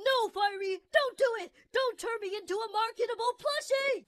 No, Fiery, don't do it! Don't turn me into a marketable plushie!